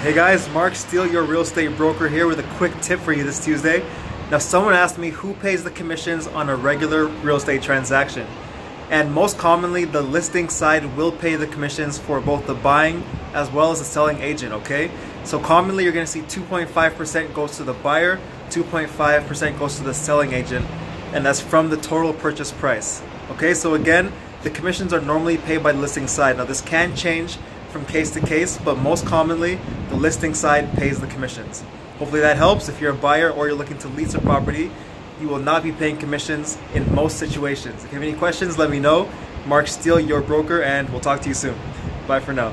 Hey guys, Mark Steele, your real estate broker here with a quick tip for you this Tuesday. Now someone asked me who pays the commissions on a regular real estate transaction. And most commonly, the listing side will pay the commissions for both the buying as well as the selling agent, okay? So commonly you're gonna see 2.5% goes to the buyer, 2.5% goes to the selling agent, and that's from the total purchase price. Okay, so again, the commissions are normally paid by the listing side. Now this can change from case to case, but most commonly, the listing side pays the commissions. Hopefully that helps. If you're a buyer or you're looking to lease a property, you will not be paying commissions in most situations. If you have any questions, let me know. Mark Steele, your broker, and we'll talk to you soon. Bye for now.